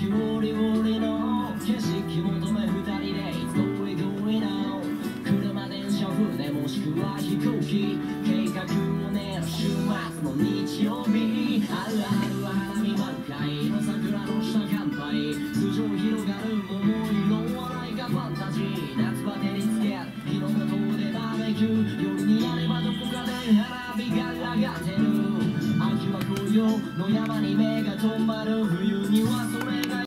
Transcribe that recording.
色もりもの景色求め二人で It's 遠いな車電車船もしくは飛行機計画もる週末の日曜日あるある花見満開の桜の下乾杯頭上広がる思いの笑いがファンタジー夏バテにつけ火の元でバーベキュー夜にやればどこかで花火が流れる秋は紅葉の山に目が止まる冬に